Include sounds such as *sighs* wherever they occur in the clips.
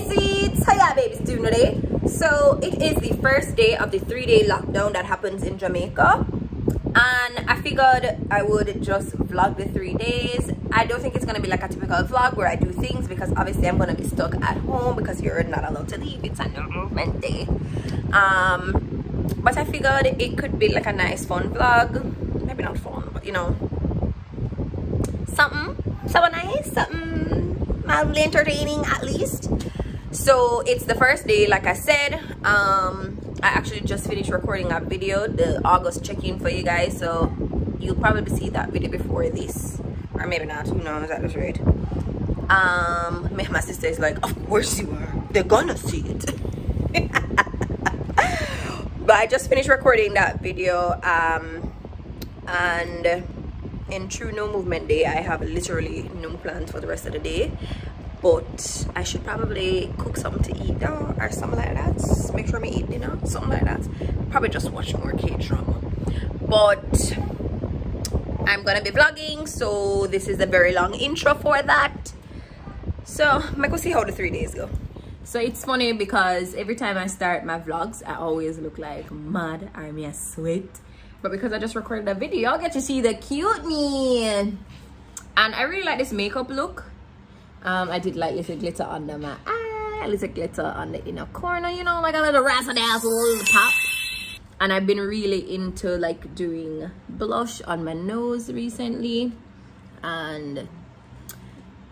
Sweets, how babies doing today? So it is the first day of the three-day lockdown that happens in Jamaica and I figured I would just vlog the three days. I don't think it's gonna be like a typical vlog where I do things because obviously I'm gonna be stuck at home because you're not allowed to leave. It's a no movement day. Um, but I figured it could be like a nice fun vlog. Maybe not fun, but you know, something, something nice, something mildly entertaining at least so it's the first day like i said um i actually just finished recording a video the august check-in for you guys so you'll probably see that video before this. Or maybe not who knows that was right um my sister is like of course you are. They're gonna see it. *laughs* But i just finished recording that video um and in true no movement day i have literally no plans for the rest of the day but i should probably cook something to eat though or something like that. Make sure i eat dinner something like that. Probably just watch more k-drama. But i'm gonna be vlogging so this is a very long intro for that. So i'm gonna see how the three days go. So it's funny because every time i start my vlogs i always look like mad me a sweat. But because i just recorded a video i'll get to see the cute me and i really like this makeup look um, I did like little glitter under my eye, a little glitter on the inner corner, you know, like a little razzle dazzle pop. And I've been really into like doing blush on my nose recently. And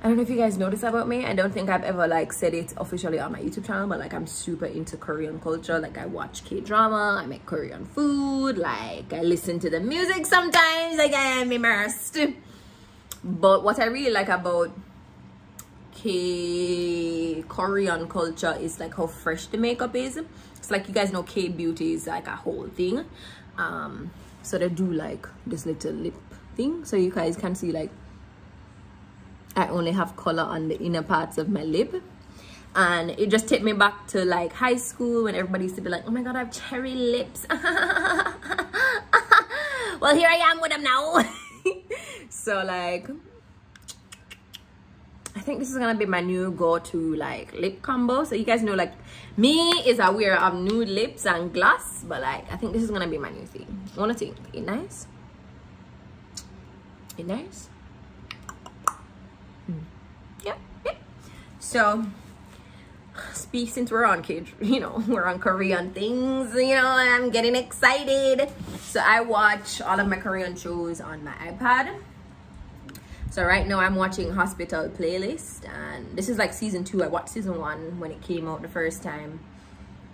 I don't know if you guys notice about me. I don't think I've ever like said it officially on my YouTube channel, but like I'm super into Korean culture. Like I watch K-drama, I make Korean food, like I listen to the music sometimes, like I am immersed. But what I really like about Korean culture is like how fresh the makeup is. It's like you guys know K beauty is like a whole thing. Um, so they do like this little lip thing. So you guys can see like I only have color on the inner parts of my lip. And it just take me back to like high school when everybody used to be like, oh my god, I have cherry lips. *laughs* well, here I am with them now. *laughs* so like I think this is gonna be my new go-to like lip combo. So you guys know like me is aware of nude lips and gloss, but like I think this is gonna be my new thing. Wanna think? It nice? It nice? Mm. Yep, yep. So *sighs* speak since we're on kid *laughs* you know we're on korean things you know i'm getting excited so i watch all of my korean shows on my ipad so right now i'm watching hospital playlist and this is like season two. I watched season one when it came out the first time.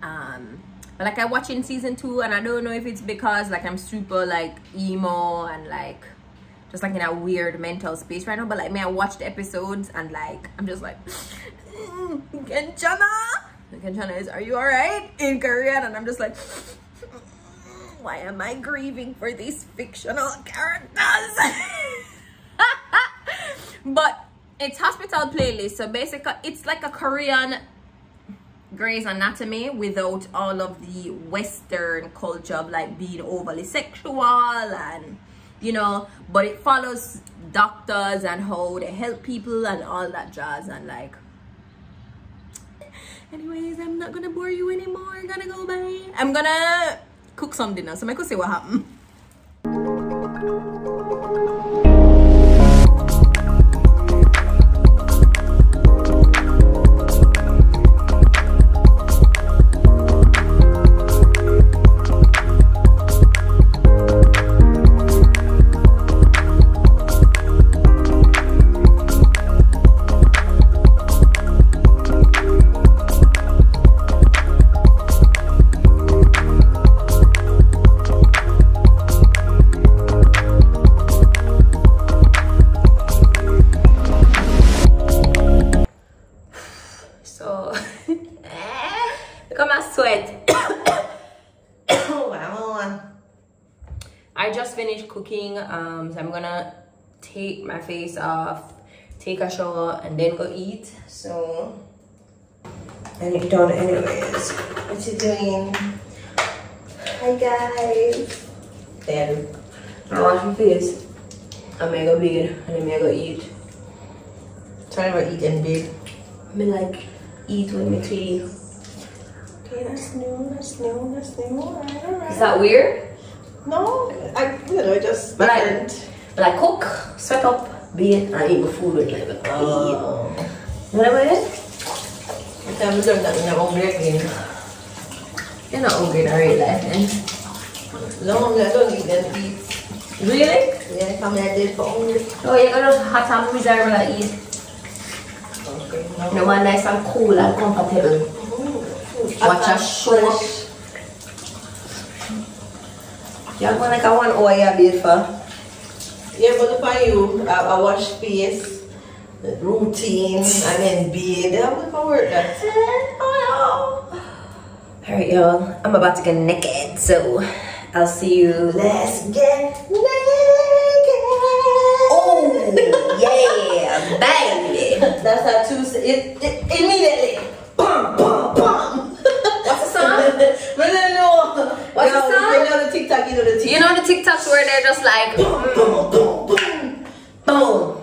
Um but like i watch in season two and i don't know if it's because like i'm super like emo and like just like in a weird mental space right now but like me i watch the episodes and like i'm just like *laughs* kenchana! Kenchana is are you all right in korean and i'm just like why am i grieving for these fictional characters *laughs* but it's hospital playlist so basically it's like a korean Grey's Anatomy without all of the Western culture of like being overly sexual and you know, but it follows doctors and how they help people and all that jazz and like. Anyways, I'm not gonna bore you anymore. I'm gonna go bye. I'm gonna cook some dinner, so I could see what happened. Cooking um so i'm gonna take my face off take a shower and then go eat. So and it's done anyways. What you doing? Hi guys. Then i wash my face. I'm gonna go bed and then i'm gonna go eat. Trying to eat in bed i mean like eat in between. Okay, that's new, that's new, that's new. Alright, alright. Is that weird? No, I, you know, just But I, but I cook, sweat up, beat, and eat my food with like a Oh. You know what I mean? I tell me that I'm hungry again. You're not hungry in real life, eh? No, I don't eat them eat. Really? Yeah, here, did for hungry. Oh, you're gonna hot and miserable and eat. Okay, no. No one nice and cool and comfortable. Watch a show. You're gonna like a one hour you. Yeah, but for you, I, I wash face, routine, and then. How we can work that? Alright, y'all. I'm about to get naked, so I'll see you. Let's get naked. Oh, yeah, baby. That's how Tuesday. It, it immediately. Bum bum bum. What's the song? but then no. What's the song? You know the You know the TikTok. You know the TikToks where they're just like, Boom mm. boom boom boom. boom,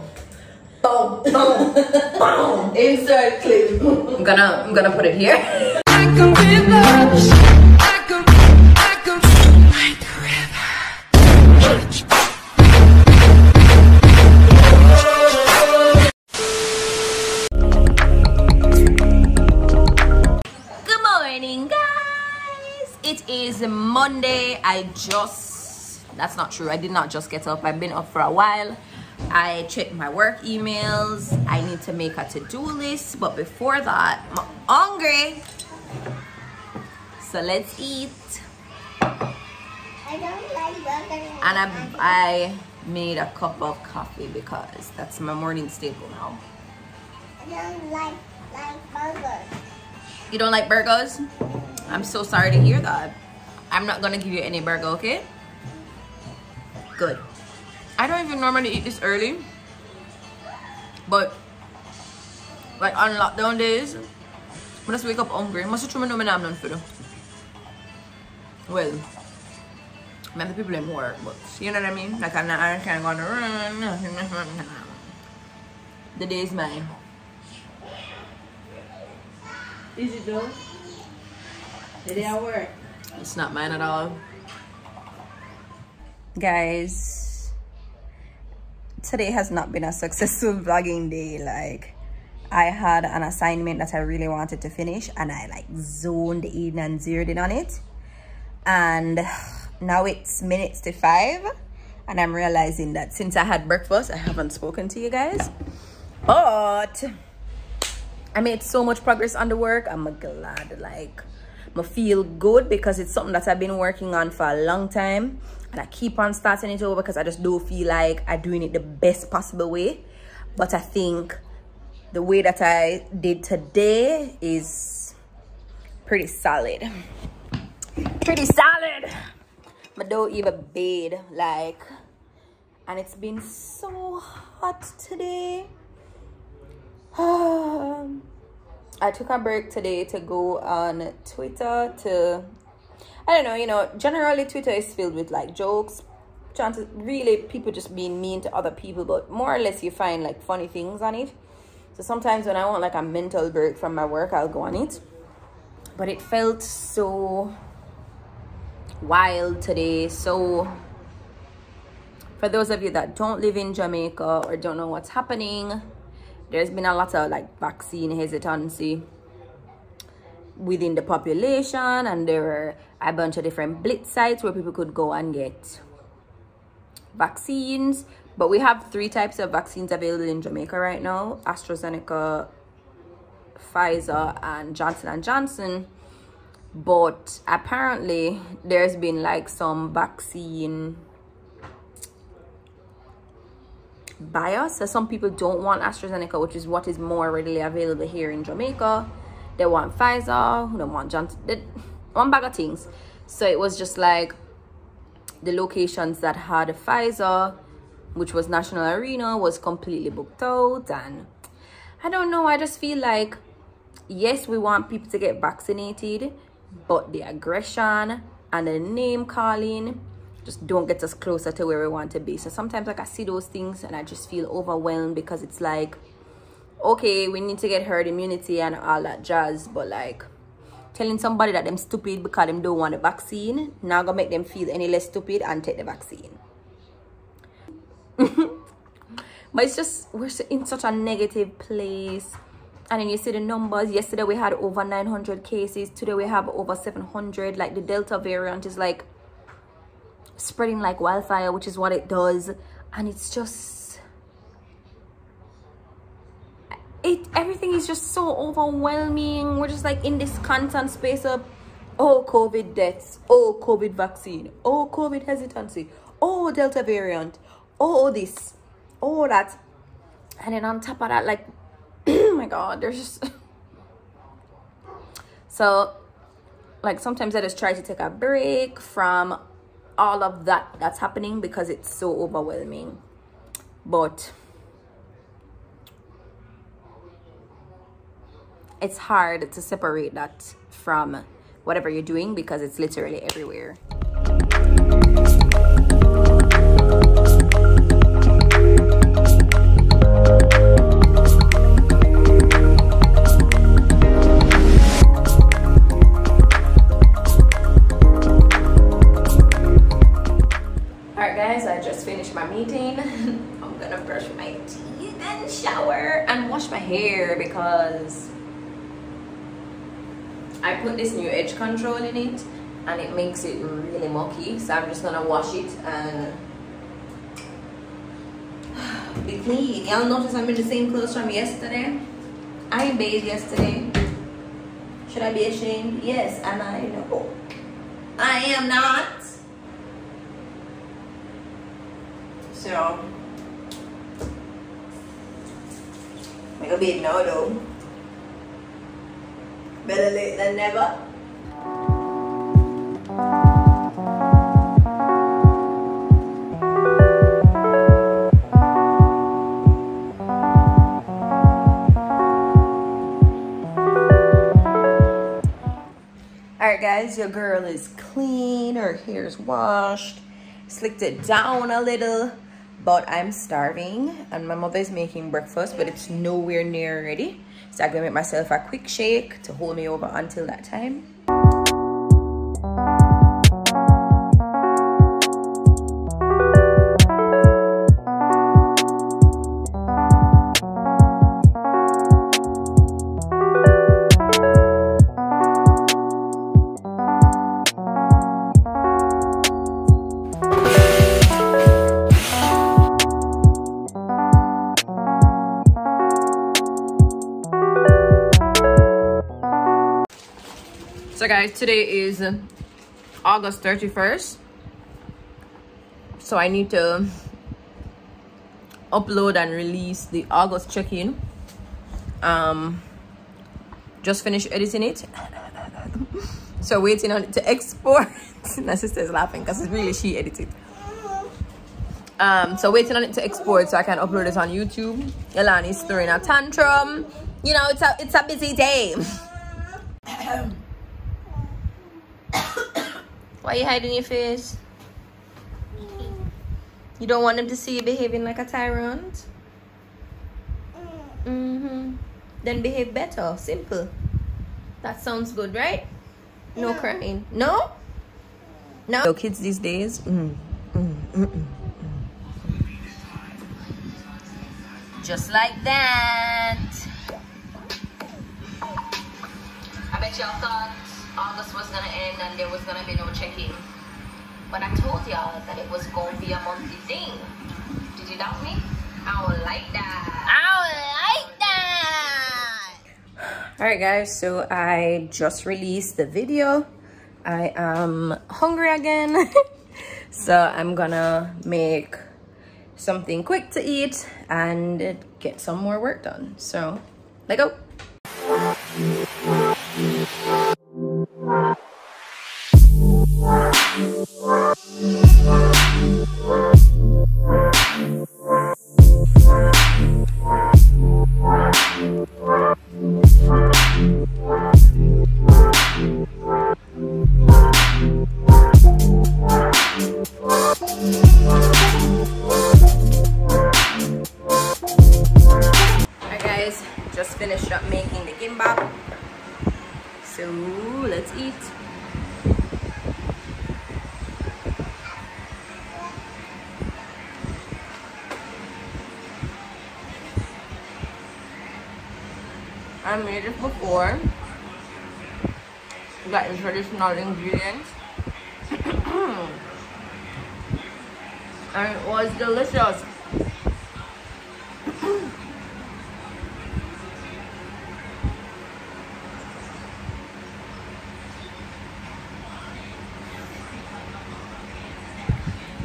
boom, boom, boom. Insert clip. I'm gonna, I'm gonna put it here. Monday. I just, that's not true. I did not just get up. I've been up for a while. I checked my work emails. I need to make a to do list. But before that, I'm hungry. So let's eat. I don't like burgers. And I, I made a cup of coffee because that's my morning staple now. I don't like like burgers. You don't like burgers? I'm so sorry to hear that. I'm not gonna give you any burger, okay? Good. I don't even normally eat this early. But like on lockdown days, I just wake up hungry. Must have know me name food. Well, maybe people in work, but you know what I mean? Like I'm not I can't go on run. The day is mine. Is it though? Did I work? It's not mine at all. Guys, today has not been a successful *laughs* vlogging day. Like, I had an assignment that I really wanted to finish and I like zoned in and zeroed in on it. And *sighs* now it's minutes to five and I'm realizing that since I had breakfast, I haven't spoken to you guys. But I made so much progress on the work. I'm glad, like, I feel good because it's something that I've been working on for a long time. And I keep on starting it over because I just do feel like I'm doing it the best possible way. But I think the way that I did today is pretty solid. Pretty solid. I don't even bathe, like, and it's been so hot today. *sighs* Um, I took a break today to go on Twitter to, I don't know, you know, generally Twitter is filled with like jokes, chances, really people just being mean to other people, but more or less you find like funny things on it. So sometimes when I want like a mental break from my work, I'll go on it. But it felt so wild today, so for those of you that don't live in Jamaica or don't know what's happening, there's been a lot of like vaccine hesitancy within the population and there were a bunch of different blitz sites where people could go and get vaccines. But we have three types of vaccines available in Jamaica right now AstraZeneca Pfizer and Johnson & Johnson. But apparently there's been like some vaccine bias. So some people don't want AstraZeneca, which is what is more readily available here in Jamaica. They want Pfizer, they want Johnson, one bag of things. So it was just like the locations that had a Pfizer, which was National Arena, was completely booked out. And I don't know, I just feel like, yes, we want people to get vaccinated, but the aggression and the name calling just don't get us closer to where we want to be. So sometimes like i see those things and i just feel overwhelmed because it's like okay we need to get herd immunity and all that jazz but like telling somebody that them stupid because them don't want a vaccine now gonna make them feel any less stupid and take the vaccine. *laughs* But it's just we're in such a negative place. And then you see the numbers. Yesterday we had over 900 cases. Today we have over 700 like the delta variant is like spreading like wildfire which is what it does. And it's just it everything is just so overwhelming. We're just like in this constant space of oh covid deaths oh covid vaccine oh covid hesitancy oh delta variant oh this oh that. And then on top of that like *clears throat* oh my god there's just *laughs* so like sometimes i just try to take a break from all of that that's happening because it's so overwhelming. But it's hard to separate that from whatever you're doing because it's literally everywhere guys i just finished my meeting. *laughs* I'm gonna brush my teeth and shower and wash my hair because i put this new edge control in it and it makes it really mucky so i'm just gonna wash it and *sighs* be clean. Y'all notice i'm in the same clothes from yesterday? I bathed yesterday. Should i be ashamed? Yes and i know. I am not so make a bit now though better late than never. Alright guys, your girl is clean, her hair's washed, slicked it down a little, but I'm starving and my mother is making breakfast, but it's nowhere near ready. So I'm gonna make myself a quick shake to hold me over until that time. Guys, today is August 31st. So I need to upload and release the August check-in. Um just finished editing it. *laughs* so waiting on it to export. *laughs* My sister's laughing because it's really she edited. Um, so waiting on it to export so I can upload it on YouTube. Elani's throwing a tantrum. You know, it's a it's a busy day. *laughs* Why you hiding your face? You don't want them to see you behaving like a tyrant? Mm-hmm. Then behave better. Simple. That sounds good, right? No crying. No? No? So kids these days, mm, mm, mm, mm, just like that. I bet y'all thought August was gonna end and there was gonna be no check-in. But I told y'all that it was gonna be a monthly thing. Did you doubt me? I don't like that. I don't like that. Alright guys, so I just released the video. I am hungry again. *laughs* so I'm gonna make something quick to eat and get some more work done. So, let go. I made it before got the traditional ingredients *clears throat* and it was delicious *clears throat*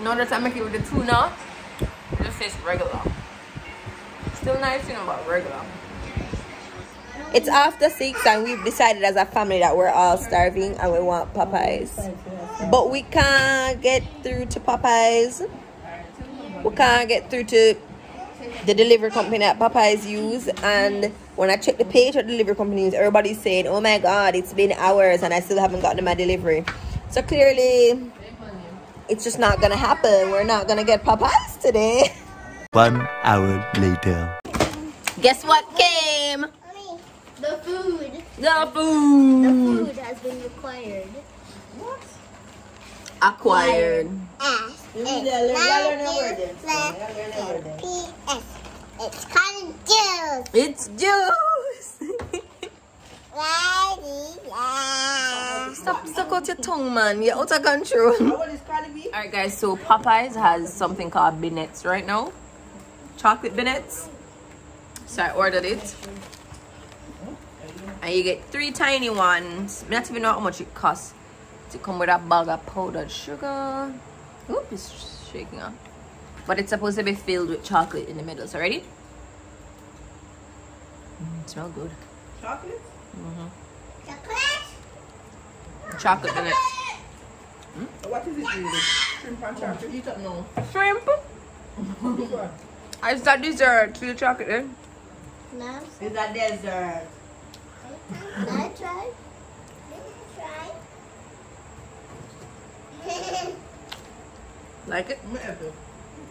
that I make it with the tuna, it just tastes regular. Still nice, you know, but regular. It's after six, and we've decided as a family that we're all starving and we want Popeyes. But we can't get through to Popeyes. We can't get through to the delivery company that Popeyes use. And when I check the page of delivery companies, everybody's saying, "Oh my God, it's been hours and I still haven't gotten my delivery." So clearly, it's just not gonna happen. We're not gonna get Popeyes today. One hour later. Guess what came? Mommy, the food. The food. The food food has been required. acquired. S. You need to learn- you learn word then, so you gotta learn a word then. P.S. It's cotton juice. It's juice. La-dee-la. Stop, stuck out your tongue, man. You're out of control. What is Cardi B? Alright, guys, so Popeyes has something called Beignets right now. Chocolate Beignets. So I ordered it. And you get three tiny ones. I not even know how much it costs to come with a bag of powdered sugar. Oop, it's shaking up. But it's supposed to be filled with chocolate in the middle. So ready? Mm, smell good. Chocolate? Mhm. Chocolate? Chocolate Beignets. So What is it really? Shrimp and chocolate? You don't know. Shrimp. *laughs* What? It's that dessert. See the chocolate there? No. It's a dessert. I tried. Try. *laughs* Like it? Me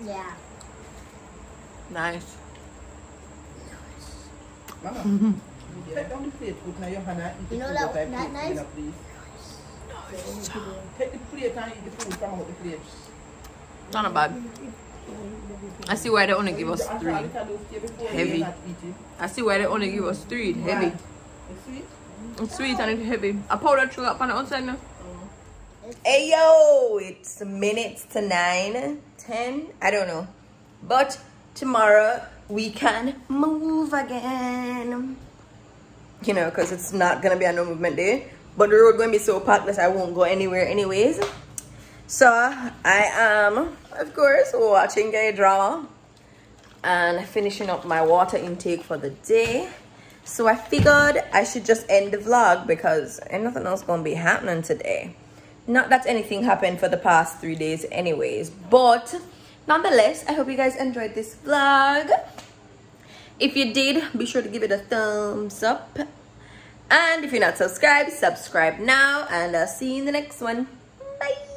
yeah. Nice. Mama. *laughs* Take down the plate, put in your hand eat the You know that- I that put nice? in a please. Take the plate and eat the food from out the plate. Not bad. I see why they only give us three. Heavy. Heavy. I see why they only give us three. Heavy. It's sweet. Sweet and it's heavy. I powdered sugar up on the outside now. Hey yo, it's minutes to nine, ten, I don't know. But tomorrow we can move again. You know, because it's not gonna be a no movement day. But the road gonna be so packed that I won't go anywhere anyways. So I am, of course, watching K-drama and finishing up my water intake for the day. So I figured I should just end the vlog because nothing else gonna be happening today. Not that anything happened for the past three days anyways, but nonetheless, I hope you guys enjoyed this vlog. If you did, be sure to give it a thumbs up. And if you're not subscribed, subscribe now and I'll see you in the next one. Bye.